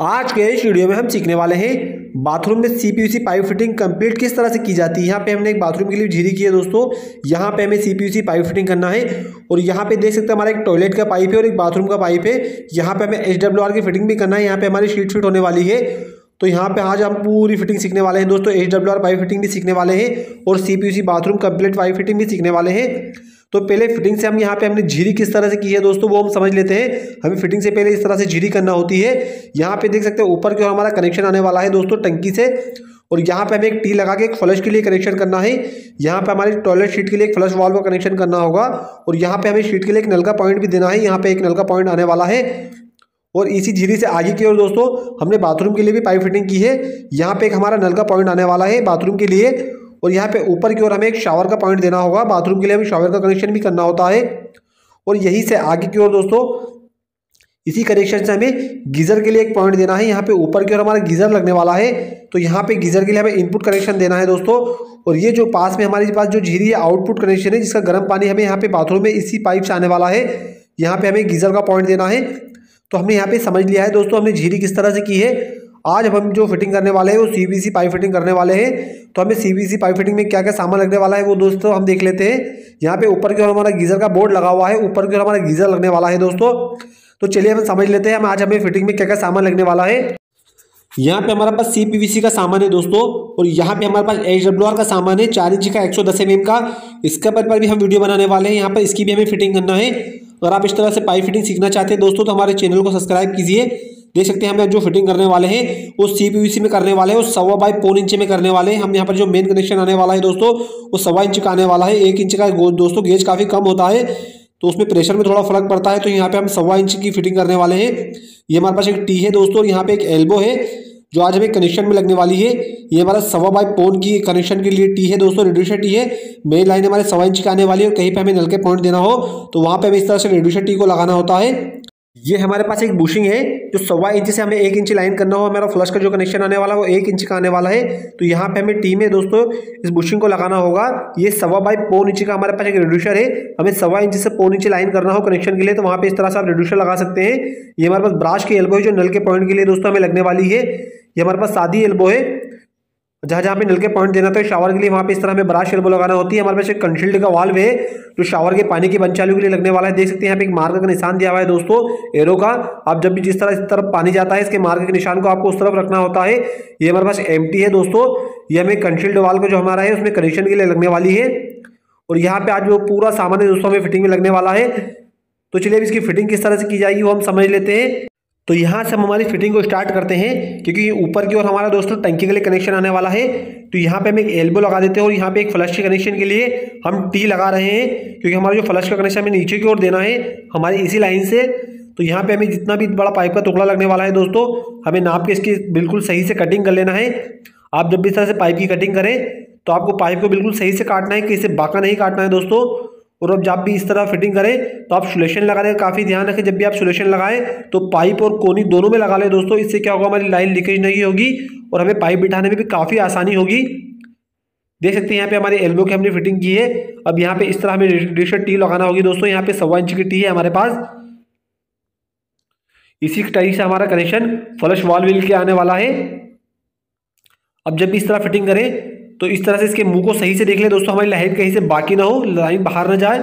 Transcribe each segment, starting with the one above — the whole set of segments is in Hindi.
आज के इस वीडियो में हम सीखने वाले हैं, बाथरूम में सीपीयूसी पाइप फिटिंग कंप्लीट किस तरह से की जाती है। यहाँ पे हमने एक बाथरूम के लिए झीरी की है दोस्तों। यहाँ पे हमें सीपीयूसी पाइप फिटिंग करना है और यहाँ पे देख सकते हैं हमारा एक टॉयलेट का पाइप है और एक बाथरूम का पाइप है। यहाँ पे हमें एच की फिटिंग भी करना है। यहाँ पे हमारी शीट फिट होने वाली है। तो यहाँ पे आज हम पूरी फिटिंग सीखने वाले हैं दोस्तों। H W R pipe fitting भी सीखने वाले हैं और C P bathroom complete pipe fitting भी सीखने वाले हैं। तो पहले फिटिंग से हम यहाँ पे हमने झीरी किस तरह से की है दोस्तों, वो हम समझ लेते हैं। हमें फिटिंग से पहले इस तरह से झीरी करना होती है। यहाँ पे देख सकते हैं, ऊपर की ओर हमारा कनेक्शन आने वाला है दोस्तों, टंकी से। और यहाँ पे हमें एक टी लगा के फ्लश के लिए कनेक्शन करना है। यहाँ पे हमारे टॉयलेट शीट के लिए एक फ्लश वॉल का कनेक्शन करना होगा। और यहाँ पे हमें शीट के लिए एक नल का पॉइंट भी देना है। यहाँ पे एक नल का पॉइंट आने वाला है। और इसी झीरी से आगे की ओर दोस्तों, हमने बाथरूम के लिए भी पाइप फिटिंग की है। यहाँ पे एक हमारा नल का पॉइंट आने वाला है बाथरूम के लिए। और यहाँ पे ऊपर की ओर हमें एक शावर का पॉइंट देना होगा। बाथरूम के लिए हमें शावर का कनेक्शन भी करना होता है। और यहीं से आगे की ओर दोस्तों, इसी कनेक्शन से हमें गीज़र के लिए एक पॉइंट देना है। यहाँ पे ऊपर की ओर हमारा गीज़र लगने वाला है। तो यहाँ पे गीज़र के लिए हमें इनपुट कनेक्शन देना है दोस्तों। और ये जो पास में हमारे पास जो झीरी है आउटपुट कनेक्शन है, जिसका गर्म पानी हमें यहाँ पे बाथरूम में इसी पाइप से आने वाला है। यहाँ पे हमें गीज़र का पॉइंट देना है। तो हमने यहाँ पे समझ लिया है दोस्तों, हमने झीरी किस तरह से की है। आज हम जो फिटिंग करने वाले हैं, वो सी पाइप फिटिंग करने वाले हैं। तो हमें सी पाइप फिटिंग में क्या क्या सामान लगने वाला है, वो दोस्तों हम देख लेते हैं। यहाँ पे ऊपर की ओर हमारा गीज़र का बोर्ड लगा हुआ है, ऊपर की ओर हमारा गीज़र लगने वाला है दोस्तों। तो चलिए हम समझ लेते हैं, हम आज हमें फिटिंग में क्या क्या सामान लगने वाला है। यहाँ पे हमारे पास सी का सामान है दोस्तों, और यहाँ पे हमारे पास एच का सामान है, चार इंच का, एक सौ दस एम का। इसके पर भी हम वीडियो बनाने वाले हैं, यहाँ पर इसकी भी हमें फिटिंग करना है। अगर आप इस तरह से पाइप फिटिंग सीखना चाहते हैं दोस्तों तो हमारे चैनल को सब्सक्राइब कीजिए। देख सकते हैं हम जो फिटिंग करने वाले हैं वो सी में करने वाले हैं सवा बाई पौन इंच में करने वाले हैं। हम यहाँ पर जो मेन कनेक्शन आने वाला है दोस्तों, वो सवा इंच का आने वाला है। एक इंच का दोस्तों गेज काफ़ी कम होता है तो उसमें प्रेशर में थोड़ा फ़र्क पड़ता है तो यहाँ पे हम सवा इंच की फिटिंग करने वाले हैं। ये हमारे पास एक टी है दोस्तों यहाँ पे एक एल्बो है, जो आज हमें कनेक्शन में लगने वाली है। ये हमारा सवा बाई पोन की कनेक्शन के लिए टी है दोस्तों रिड्यूसर टी है। मेन लाइन हमारे सवा इंच की आने वाली है, और कहीं पे हमें नल के पॉइंट देना हो तो वहाँ पे हमें इस तरह से रिड्यूसर टी को लगाना होता है। ये हमारे पास एक बुशिंग है, जो सवा इंच से हमें एक इंच लाइन करना हो, हमारा फ्लश का जो कनेक्शन आने वाला है, वो एक इंच का आने वाला है। तो यहाँ पे हमें टी में दोस्तों, इस बुशिंग को लगाना होगा। ये सवा बाई पौन इंच का हमारे पास एक रिड्यूसर है। हमें सवा इंच से पौन इंच लाइन करना हो कनेक्शन के लिए तो वहाँ पे इस तरह से आप रिड्यूसर लगा सकते हैं। ये हमारे पास ब्राश की एल्बो है, जो नल के पॉइंट के लिए दोस्तों हमें लगने वाली है। ये हमारे पास सादी एल्बो है। जहाँ जहाँ पे नल के पॉइंट देना था शावर के लिए वहाँ पे इस तरह हमें ब्राश एल्बो लगाना होती है। हमारे पास एक कंशील्ड का वाल्व है, जो शावर के पानी की बंचालू के लिए लगने वाला है। देख सकते हैं यहाँ पे एक मार्ग का निशान दिया हुआ है दोस्तों, एरो का। आप जब भी जिस तरह, इस तरफ़ पानी जाता है, इसके मार्ग के निशान को आपको उस तरफ़ रखना होता है। ये हमारे पास एमटी है दोस्तों। ये हमें कंशील्ड वाल का जो हमारा है, उसमें कनेक्शन के लिए लगने वाली है। और यहाँ पे आज वो पूरा सामान है, दोस्तों, हमें फिटिंग में लगने वाला है। तो चलिए, अब इसकी फिटिंग किस तरह से की जाएगी, वो हम समझ लेते हैं। तो यहाँ से हम हमारी फिटिंग को स्टार्ट करते हैं, क्योंकि ऊपर की ओर हमारा दोस्तों टंकी के लिए कनेक्शन आने वाला है। तो यहाँ पे हम एक एल्बो लगा देते हैं और यहाँ पे एक फ्लश के कनेक्शन के लिए हम टी लगा रहे हैं, क्योंकि हमारा जो फ्लश का कनेक्शन हमें नीचे की ओर देना है, हमारी इसी लाइन से। तो यहाँ पे हमें जितना भी बड़ा पाइप का टुकड़ा लगने वाला है दोस्तों, हमें नाप के इसकी बिल्कुल सही से कटिंग कर लेना है। आप जब भी इस तरह से पाइप की कटिंग करें तो आपको पाइप को बिल्कुल सही से काटना है, किसी बाका नहीं काटना है दोस्तों। और अब जब भी इस तरह फिटिंग करें तो आप सोलेशन लगाने का काफ़ी ध्यान रखें, जब भी आप सोलेशन लगाएँ तो पाइप और कोनी दोनों में लगा लें। दोस्तों, इससे क्या होगा, हमारी लाइन लीकेज नहीं होगी और हमें पाइप बिठाने में भी काफ़ी आसानी होगी। देख सकते हैं, यहाँ पे हमारे एल्बो की हमने फिटिंग की है। अब यहाँ पे इस तरह हमें रेडिएशन टी लगाना होगी। दोस्तों, यहाँ पे सवा इंच की टी है हमारे पास। इसी टाइप से हमारा कनेक्शन फ्लश वॉल व्हील के आने वाला है। अब जब भी इस तरह फिटिंग करें तो इस तरह से इसके मुँह को सही से देख ले दोस्तों, हमारी लाइन कहीं से बाकी ना हो लाइन बाहर ना जाए।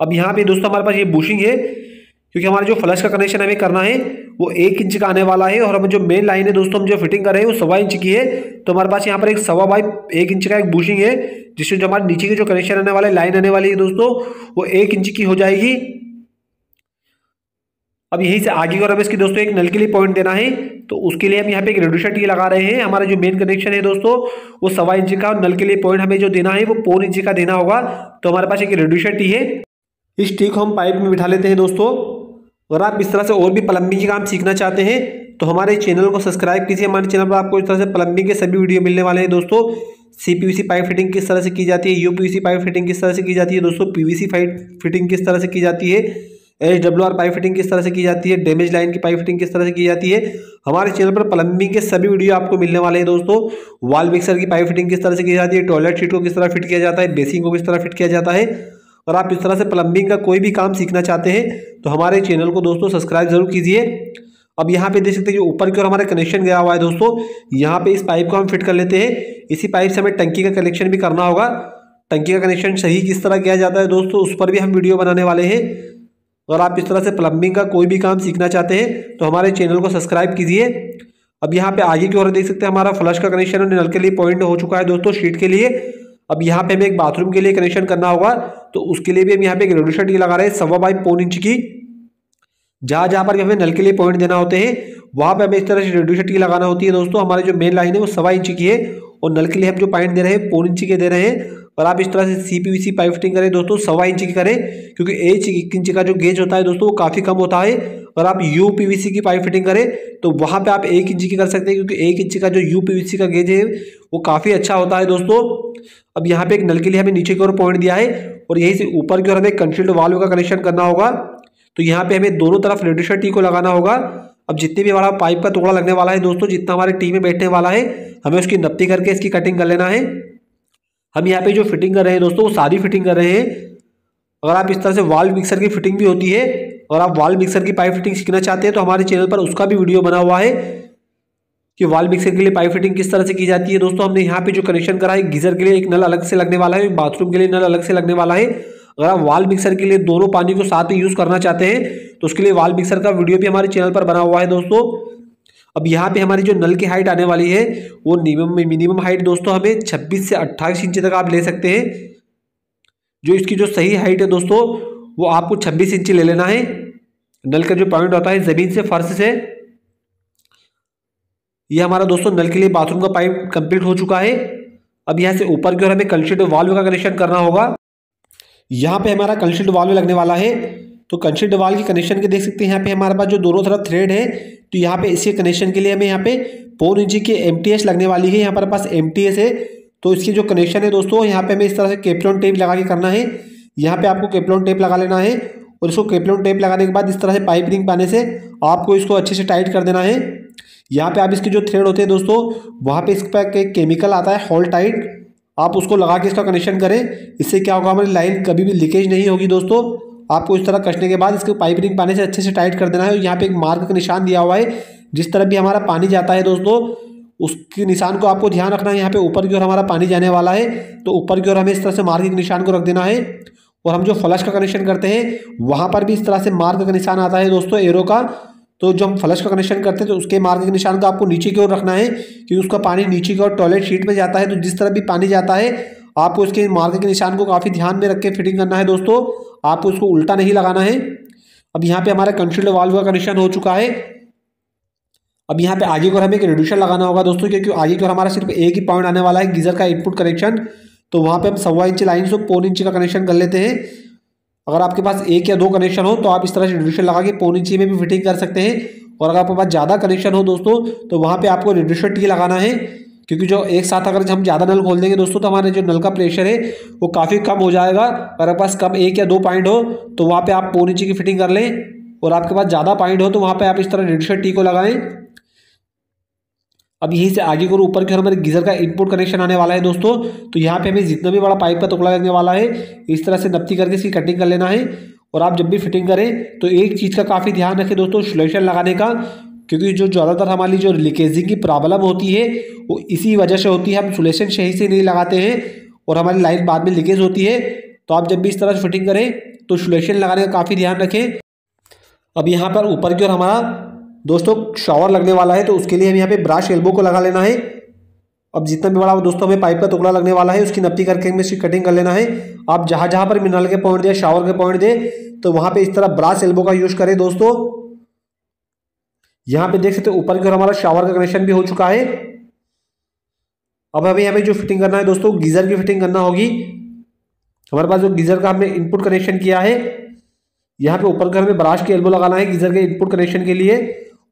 अब यहाँ पे दोस्तों हमारे पास ये बुशिंग है, क्योंकि हमारा जो फ्लश का कनेक्शन हमें करना है, वो एक इंच का आने वाला है और हम जो मेन लाइन है दोस्तों, हम जो फिटिंग कर रहे हैं, वो सवा इंच की है। तो हमारे पास यहाँ पर एक सवा बाई एक इंच का एक बुशिंग है, जिससे जो हमारे नीचे की जो कनेक्शन आने वाला है लाइन आने वाली है दोस्तों, वो एक इंच की हो जाएगी। अब यहीं से आगे और हमें इसके दोस्तों एक नल के लिए पॉइंट देना है। तो उसके लिए हम यहाँ पे एक रेडुशर टी लगा रहे हैं। हमारा जो मेन कनेक्शन है दोस्तों, वो सवा इंच का नल के लिए पॉइंट हमें जो देना है, वो पौन इंच का देना होगा। तो हमारे पास एक रेडुशर टी है। इस टी को हम पाइप में बिठा लेते हैं दोस्तों। अगर आप इस तरह से और भी प्लम्बिंग के काम सीखना चाहते हैं तो हमारे चैनल को सब्सक्राइब कीजिए। हमारे चैनल पर आपको इस तरह से प्लम्बिंग के सभी वीडियो मिलने वाले हैं दोस्तों। सी पाइप फिटिंग किस तरह से की जाती है यू पाइप फिटिंग किस तरह से की जाती है दोस्तों पीवीसी पाइप फिटिंग किस तरह से की जाती है। H W R pipe fitting किस तरह से की जाती है? डैमेज लाइन की पाइप फिटिंग किस तरह से की जाती है? हमारे चैनल पर प्लम्बिंग के सभी वीडियो आपको मिलने वाले हैं दोस्तों। वॉल मिक्सर की पाइप फिटिंग किस तरह से की जाती है? टॉयलेट शीट को किस तरह फिट किया जाता है? बेसिंग को किस तरह फिट किया जाता है? और आप इस तरह से प्लम्बिंग का कोई भी काम सीखना चाहते हैं तो हमारे चैनल को दोस्तों सब्सक्राइब ज़रूर कीजिए। अब यहाँ पे देख सकते हैं जो ऊपर की ओर हमारा कनेक्शन गया हुआ है दोस्तों। यहाँ पे इस पाइप को हम फिट कर लेते हैं। इसी पाइप से हमें टंकी का कनेक्शन भी करना होगा। टंकी का कनेक्शन सही किस तरह किया जाता है दोस्तों, उस पर भी हम वीडियो बनाने वाले हैं। अगर आप इस तरह से प्लम्बिंग का कोई भी काम सीखना चाहते हैं तो हमारे चैनल को सब्सक्राइब कीजिए। अब यहाँ पे आगे की ओर देख सकते हैं, हमारा फ्लश का कनेक्शन नल के लिए पॉइंट हो चुका है दोस्तों शीट के लिए। अब यहाँ पे हमें एक बाथरूम के लिए कनेक्शन करना होगा तो उसके लिए भी हम यहाँ पे एक टी लगा रहे हैं, सवा बाई पौन इंच की। जहाँ जहाँ पर हमें नल के लिए पॉइंट देना होते हैं, वहाँ पे हमें इस तरह से रेडोशर टी लगाना होती है दोस्तों, हमारी जो मेन लाइन है वो सवा इंच की है, और नल के लिए हम जो पॉइंट दे रहे हैं, पौन इंच के दे रहे हैं। और आप इस तरह से C P V C pipe fitting करें, दोस्तों, सवा इंच की करें, क्योंकि एक इंच का जो गेज होता है, दोस्तों, वो काफ़ी कम होता है। और आप यू पी वी सी की पाइप फिटिंग करें तो वहाँ पे आप एक इंच की कर सकते हैं, क्योंकि एक इंच का जो यू पी वी सी का गेज है, वो काफ़ी अच्छा होता है, दोस्तों। अब यहाँ पे एक नल के लिए हमें नीचे की ओर पॉइंट दिया है, और यहीं से ऊपर की ओर हमें कंशील्ड वाल्व का कनेक्शन करना होगा। तो यहाँ पे हमें दोनों तरफ़ रेडिशर टी को लगाना होगा। अब जितने भी हमारा पाइप का टुकड़ा लगने वाला है, दोस्तों, जितना हमारे टी में बैठने वाला है, हमें उसकी नप्ती करके इसकी कटिंग कर लेना है। हम यहाँ पे जो फिटिंग कर रहे हैं दोस्तों, वो सारी फिटिंग कर रहे हैं। अगर आप इस तरह से वाल मिक्सर की फिटिंग भी होती है, और आप वाल मिक्सर की पाइप फिटिंग सीखना चाहते हैं तो हमारे चैनल पर उसका भी वीडियो बना हुआ है कि वाल मिक्सर के लिए पाइप फिटिंग किस तरह से की जाती है। दोस्तों, हमने यहाँ पे जो कनेक्शन करा है, गीजर के लिए एक नल अलग से लगने वाला है बाथरूम के लिए नल अलग से लगने वाला है। अगर आप वाल मिक्सर के लिए दोनों पानी को साथ में यूज़ करना चाहते हैं तो उसके लिए वाल मिक्सर का वीडियो भी हमारे चैनल पर बना हुआ है दोस्तों। अब यहाँ पे हमारी जो नल की हाइट आने वाली है, वो मिनिमम मिनिमम हाइट दोस्तों हमें 26 से 28 इंच तक आप ले सकते हैं। जो इसकी जो सही हाइट है दोस्तों, वो आपको 26 इंच ले लेना है। नल का जो पॉइंट होता है, ज़मीन से फर्श से। ये हमारा दोस्तों नल के लिए बाथरूम का पाइप कंप्लीट हो चुका है। अब यहाँ से ऊपर की ओर हमें कंशीड वाल्व का कनेक्शन करना होगा। यहाँ पे हमारा कंशीड वाल्व लगने वाला है। तो कंशीड वाल्व की कनेक्शन के देख सकते हैं यहाँ पे हमारे पास जो दोनों तरफ़ थ्रेड है तो यहाँ पे इसके कनेक्शन के लिए हमें यहाँ पे फोर इंची के एम लगने वाली है, यहाँ पर पास एमटीएस है। तो इसकी जो कनेक्शन है दोस्तों, यहाँ पे हमें इस तरह से केपलॉन टेप लगा के करना है। यहाँ पे आपको केपलॉन टेप लगा लेना है और इसको केपलॉन टेप लगाने के बाद इस तरह से पाइप रिंग पाने से आपको इसको अच्छे से टाइट कर देना है। यहाँ पे आप इसके जो थ्रेड होते हैं दोस्तों, वहाँ पे इस पर एक केमिकल आता है हॉल टाइट आप उसको लगा के इसका कनेक्शन करें। इससे क्या होगा, हमारी लाइन कभी भी लीकेज नहीं होगी दोस्तों। आपको इस तरह कसने के बाद इसको पाइप रिंग पानी से अच्छे से टाइट कर देना है। यहाँ पे एक मार्क का निशान दिया हुआ है, जिस तरफ़ भी हमारा पानी जाता है दोस्तों, उसके निशान को आपको ध्यान रखना है। यहाँ पे ऊपर की ओर हमारा पानी जाने वाला है तो ऊपर की ओर हमें इस तरह से मार्क के निशान को रख देना है और हम जो फ्लश का कनेक्शन करते हैं, वहाँ पर भी इस तरह से मार्क का निशान आता है दोस्तों, एरो का। तो जो हम फ्लश का कनेक्शन करते हैं तो उसके मार्ग के निशान को आपको नीचे की ओर रखना है, क्योंकि उसका पानी नीचे की ओर टॉयलेट शीट में जाता है। तो जिस तरह भी पानी जाता है आपको उसके मार्ग के निशान को काफ़ी ध्यान में रख के फिटिंग करना है दोस्तों। आपको उसको उल्टा नहीं लगाना है। अब यहाँ पे हमारा कंट्रोल वाल्व का कनेक्शन हो चुका है। अब यहाँ पे आगे को हमें एक रिड्यूशर लगाना होगा दोस्तों, क्योंकि आगे को हमारा सिर्फ़ एक ही पॉइंट आने वाला है, गीजर का इनपुट कनेक्शन तो वहाँ पे हम सवा इंच, लाइन से पौन इंच का कनेक्शन कर लेते हैं। अगर आपके पास एक या दो कनेक्शन हो तो आप इस तरह से रिड्यूशर लगा के पौन इंची में भी फिटिंग कर सकते हैं। और अगर आपके पास ज़्यादा कनेक्शन हो दोस्तों तो वहाँ पे आपको रिड्यूशर टी लगाना है। क्योंकि जो एक साथ अगर हम ज़्यादा नल खोल देंगे दोस्तों तो हमारे जो नल का प्रेशर है, वो काफ़ी कम हो जाएगा। अगर पास कम एक या दो पॉइंट हो तो वहाँ पे आप पोन इंची की फिटिंग कर लें। और आपके पास ज़्यादा पॉइंट हो तो वहाँ पे आप इस तरह रिड्यूशर टी को लगाएँ। अब यहीं से आगे को ऊपर की ओर हमारे गीजर का इनपुट कनेक्शन आने वाला है दोस्तों। तो यहाँ पे हमें जितना भी बड़ा पाइप का टुकड़ा लगने वाला है, इस तरह से नपती करके इसकी कटिंग कर लेना है। और आप जब भी फिटिंग करें तो एक चीज़ का काफ़ी ध्यान रखें दोस्तों, सोल्यूशन लगाने का। क्योंकि जो ज़्यादातर हमारी जो लीकेजिंग की प्रॉब्लम होती है, वो इसी वजह से होती है। हम सुलेशन सही से नहीं लगाते हैं और हमारी लाइन बाद में लीकेज होती है। तो आप जब भी इस तरह से फिटिंग करें तो सुलेशन लगाने का काफ़ी ध्यान रखें। अब यहाँ पर ऊपर की ओर हमारा दोस्तों शॉवर लगने वाला है तो उसके लिए हम यहाँ पे ब्रश एल्बो को लगा लेना है। अब जितना भी बड़ा दोस्तों हमें पाइप का टुकड़ा लगने वाला है, उसकी नपी करके हमें इसकी कटिंग कर लेना है। आप जहाँ जहाँ पर मिनरल के पॉइंट दे शावर के पॉइंट दे तो वहाँ पे इस तरह ब्रास एल्बो का यूज़ करें दोस्तों। यहाँ पे देख सकते हो, ऊपर की ओर हमारा शावर का कनेक्शन भी हो चुका है। अब हमें हमें जो फिटिंग करना है दोस्तों, गीजर की फिटिंग करना होगी। हमारे पास जो गीजर का हमने इनपुट कनेक्शन किया है, यहाँ पे ऊपर का हमें ब्राश की एल्बो लगाना है गीजर के इनपुट कनेक्शन के लिए।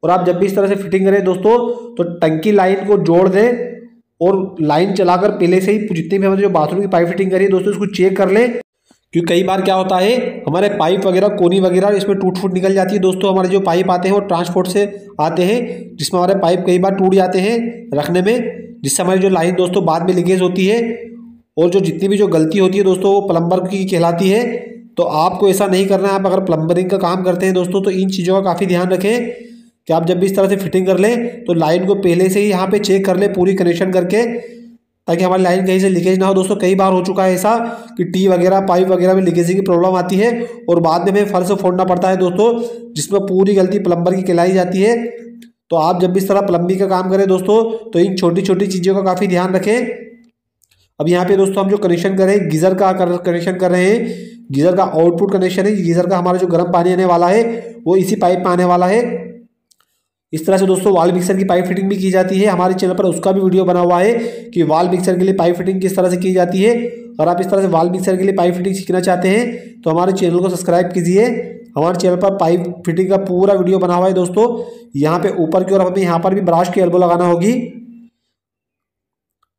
और आप जब भी इस तरह से फिटिंग करें दोस्तों तो टंकी लाइन को जोड़ दें और लाइन चलाकर पहले से ही जितनी भी हमने जो बाथरूम की पाइप फिटिंग करी है दोस्तों, इसको चेक कर लें। क्योंकि कई बार क्या होता है, हमारे पाइप वगैरह, कोनी वगैरह, इसमें टूट फूट निकल जाती है। दोस्तों, हमारे जो पाइप आते हैं, वो ट्रांसपोर्ट से आते हैं, जिसमें हमारे पाइप कई बार टूट जाते हैं रखने में, जिससे हमारी जो लाइन दोस्तों बाद में लीकेज होती है, और जो जितनी भी जो गलती होती है दोस्तों, वो प्लम्बर की कहलाती है। तो आपको ऐसा नहीं करना है आप अगर प्लम्बरिंग का काम करते हैं दोस्तों तो इन चीज़ों का काफ़ी ध्यान रखें कि आप जब भी इस तरह से फिटिंग कर लें तो लाइन को पहले से ही यहाँ पे चेक कर लें, पूरी कनेक्शन करके ताकि हमारी लाइन कहीं से लीकेज ना हो। दोस्तों, कई बार हो चुका है ऐसा कि टी वगैरह, पाइप वगैरह में लीकेज की प्रॉब्लम आती है और बाद में हमें फर्श फोड़ना पड़ता है दोस्तों, जिसमें पूरी गलती प्लम्बर की कहलाई जाती है। तो आप जब भी इस तरह प्लम्बिंग का काम करें दोस्तों तो इन छोटी छोटी चीज़ों का काफ़ी ध्यान रखें। अब यहाँ पे दोस्तों, हम जो कनेक्शन कर रहे हैं, गीज़र का कनेक्शन कर रहे हैं। गीज़र का आउटपुट कनेक्शन है गीज़र का हमारा जो गर्म पानी आने वाला है, वो इसी पाइप में आने वाला है। इस तरह से दोस्तों वाल मिक्सर की पाइप फिटिंग भी की जाती है। हमारे चैनल पर उसका भी वीडियो बना हुआ है कि वाल मिक्सर के लिए पाइप फिटिंग किस तरह से की जाती है। और आप इस तरह से वाल मिक्सर के लिए पाइप फिटिंग सीखना चाहते हैं तो हमारे चैनल को सब्सक्राइब कीजिए। हमारे चैनल पर पाइप फिटिंग का पूरा वीडियो बना हुआ है दोस्तों। यहाँ पे ऊपर की ओर हमें यहाँ पर भी ब्राश की एल्बो लगाना होगी।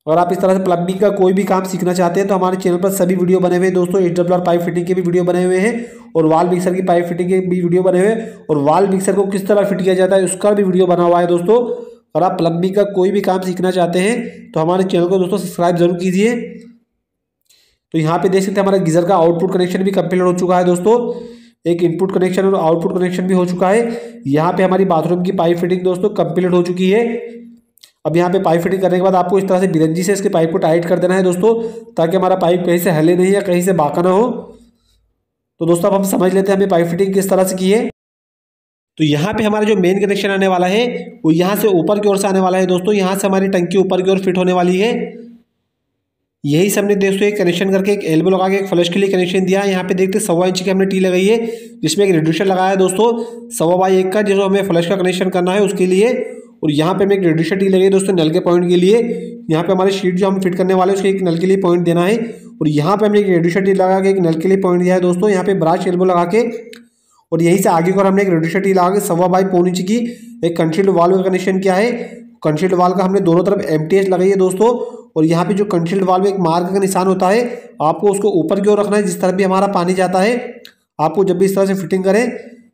और आप इस तरह से प्लम्बिंग का कोई भी काम सीखना चाहते हैं तो हमारे चैनल पर सभी वीडियो बने हुए हैं दोस्तों। एच पाइप फिटिंग के भी वीडियो बने हुए हैं। और वाल मिक्सर की पाइप फिटिंग के भी वीडियो बने हुए और वाल मिक्सर को किस तरह फिट किया जाता है, उसका भी वीडियो बना हुआ है दोस्तों। और आप प्लम्बिंग का कोई भी काम सीखना चाहते हैं तो हमारे चैनल को दोस्तों सब्सक्राइब ज़रूर कीजिए। तो यहाँ पे देख सकते हैं हमारा गीजर का आउटपुट कनेक्शन भी कंप्लीट हो चुका है दोस्तों। एक इनपुट कनेक्शन और आउटपुट कनेक्शन भी हो चुका है। यहाँ पे हमारी बाथरूम की पाइप फिटिंग दोस्तों कंप्लीट हो चुकी है। अब यहाँ पे पाइप फिटिंग करने के बाद आपको इस तरह से बिरंजी से इसके पाइप को टाइट कर देना है दोस्तों, ताकि हमारा पाइप कहीं से हिले नहीं या कहीं से बाका ना हो। तो दोस्तों, अब हम समझ लेते हैं हमें पाइप फिटिंग किस तरह से की है। तो यहाँ पे हमारा जो मेन कनेक्शन आने वाला है, वो यहाँ से ऊपर की ओर से आने वाला है दोस्तों। यहाँ से हमारी टंकी ऊपर की ओर फिट होने वाली है। यही से हमने दोस्तों एक कनेक्शन करके एक एल्बो लगा के एक फ्लश के लिए कनेक्शन दिया। है यहाँ पे देखते सवा इंच की हमने टी लगाई है, जिसमें एक रिड्यूसर लगाया है दोस्तों। सवा बाई एक का जो हमें फ्लश का कनेक्शन करना है उसके लिए। और यहाँ पे हमें एक रेडिशर टी लगी है दोस्तों नल के पॉइंट के लिए। यहाँ पे हमारे शीट जो हम फिट करने वाले हैं, उसके एक नल के लिए पॉइंट देना है। और यहाँ पे हमने एक रेडियो टी लगा के एक नल के लिए पॉइंट दिया है दोस्तों, यहाँ पे ब्राश एल्बो लगा के और यहीं से आगे को हमने एक रेडिशर टी लगा के सवा बाई पौन इंच की एक कंशील्ड वाल का कनेक्शन किया है। कंशील्ड वाल का हमने दोनों तरफ़ एमटीएच लगाई है दोस्तों और यहाँ पे जो कंशील्ड वाल में एक मार्ग का निशान होता है, आपको उसको ऊपर की ओर रखना है, जिस तरफ़ भी हमारा पानी जाता है, आपको जब भी इस तरह से फिटिंग करें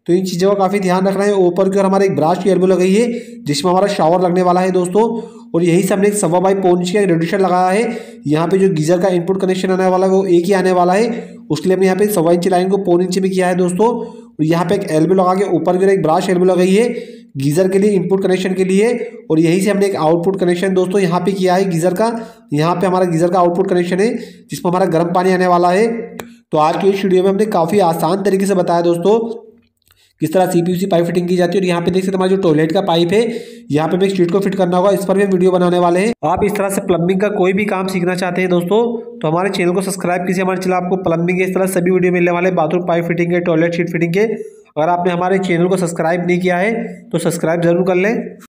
तो इन चीज़ों का काफ़ी ध्यान रखना है। ऊपर की ओर हमारे एक ब्राश की एल्बो लगाई है, जिसमें हमारा शावर लगने वाला है दोस्तों और यही से हमने एक सवा बाई पौन का रेडिशन लगाया है। यहाँ पे जो गीजर का इनपुट कनेक्शन आने वाला है, वो एक ही आने वाला है। उसके लिए हमने यहाँ पे सवा इंच लाइन को पौन इंच में किया है दोस्तों। और यहाँ पे एक एल्बो लगा के ऊपर की एक ब्राश एल्बो लगाई है, गीज़र के लिए, इनपुट कनेक्शन के लिए। और यहीं से हमने एक आउटपुट कनेक्शन दोस्तों यहाँ पे किया है गीज़र का। यहाँ पे हमारा गीज़र का आउटपुट कनेक्शन है, जिसमें हमारा गर्म पानी आने वाला है। तो आज के इस वीडियो में हमने काफ़ी आसान तरीके से बताया दोस्तों। किस तरह सीपीयूसी पाइप फिटिंग की जाती है और यहाँ पे देख सकते हमारा जो टॉयलेट का पाइप है, यहाँ पे एक स्ट्रीट को फिट करना होगा, इस पर भी वीडियो बनाने वाले हैं। आप इस तरह से प्लम्बिंग का कोई भी काम सीखना चाहते हैं दोस्तों तो हमारे चैनल को सब्सक्राइब कीजिए, हमारे चैनल आपको प्लम्बिंग इस तरह सभी वीडियो मिलने वाले बाथरूम पाइप फिटिंग के टॉयलेट शीट फिटिंग के। अगर आपने हमारे चैनल को सब्सक्राइब नहीं किया है तो सब्सक्राइब ज़रूर कर लें।